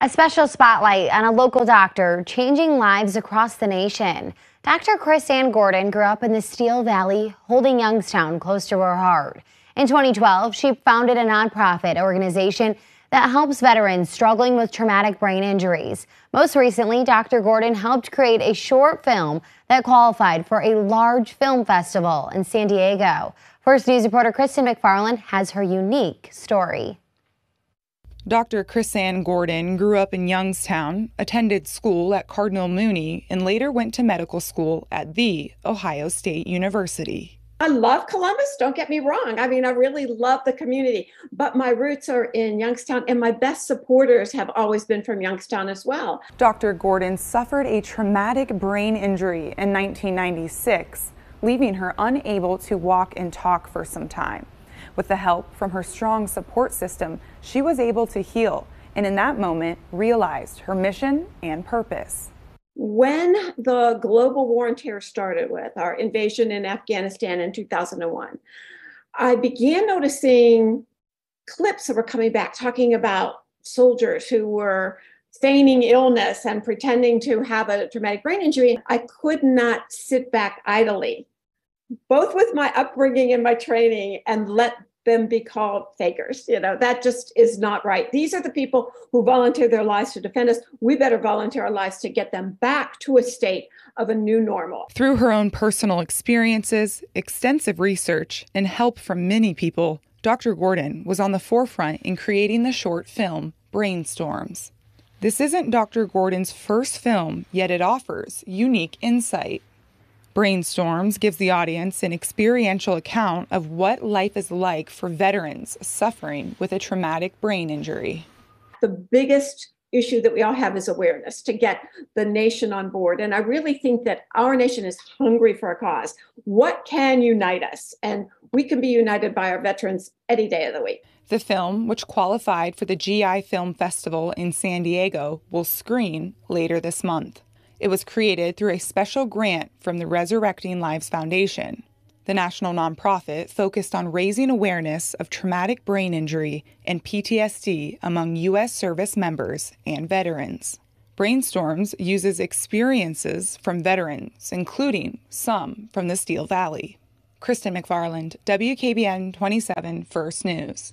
A special spotlight on a local doctor changing lives across the nation. Dr. KrisAnne Gordon grew up in the Steel Valley, holding Youngstown close to her heart. In 2012, she founded a nonprofit organization that helps veterans struggling with traumatic brain injuries. Most recently, Dr. Gordon helped create a short film that qualified for a large film festival in San Diego. First News reporter Kristen McFarland has her unique story. Dr. KrisAnne Gordon grew up in Youngstown, attended school at Cardinal Mooney, and later went to medical school at The Ohio State University. I love Columbus, don't get me wrong. I mean, I really love the community, but my roots are in Youngstown, and my best supporters have always been from Youngstown as well. Dr. Gordon suffered a traumatic brain injury in 1996, leaving her unable to walk and talk for some time. With the help from her strong support system, she was able to heal and in that moment realized her mission and purpose. When the global war on terror started with our invasion in Afghanistan in 2001, I began noticing clips that were coming back talking about soldiers who were feigning illness and pretending to have a traumatic brain injury. I could not sit back idly, both with my upbringing and my training, and let them be called fakers. You know, that just is not right. These are the people who volunteer their lives to defend us. We better volunteer our lives to get them back to a state of a new normal. Through her own personal experiences, extensive research, and help from many people, Dr. Gordon was on the forefront in creating the short film Brainstorms. This isn't Dr. Gordon's first film, yet it offers unique insight. Brainstorms gives the audience an experiential account of what life is like for veterans suffering with a traumatic brain injury. The biggest issue that we all have is awareness to get the nation on board. And I really think that our nation is hungry for a cause. What can unite us? And we can be united by our veterans any day of the week. The film, which qualified for the GI Film Festival in San Diego, will screen later this month. It was created through a special grant from the Resurrecting Lives Foundation. The national nonprofit focused on raising awareness of traumatic brain injury and PTSD among U.S. service members and veterans. Brainstorms uses experiences from veterans, including some from the Steel Valley. Kristen McFarland, WKBN 27 First News.